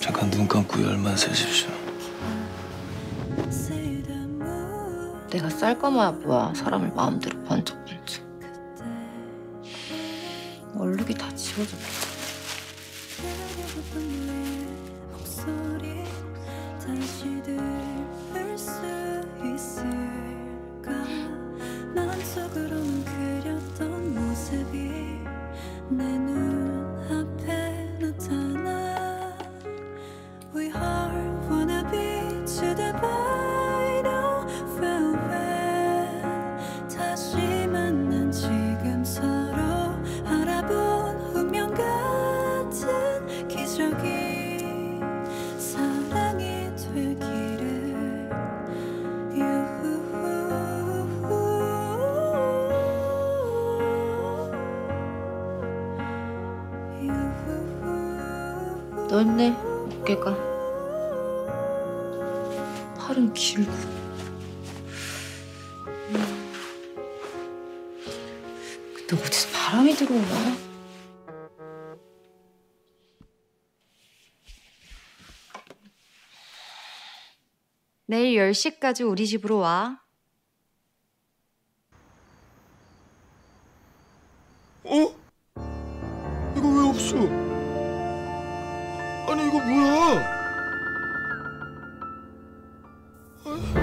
잠깐 눈 감고 열만 세십시오. 내가 쌀 거마야 뭐야 사람을 마음대로 번쩍번쩍 얼룩이 다 지워졌다 다시 들을 수 있을까 마음속으로는 그 렸던 모습이 내 눈앞에 나타나? We are wanna be to the no farewell. 다시 만난 지금 서로 알아본 운명 같은 기적이 넓네 어깨가 팔은 길고 음. 근데 어디서 바람이 들어오나? 내일 10시까지 우리 집으로 와. 어? 이거 왜 없어? 아니 이거 뭐야? 아휴.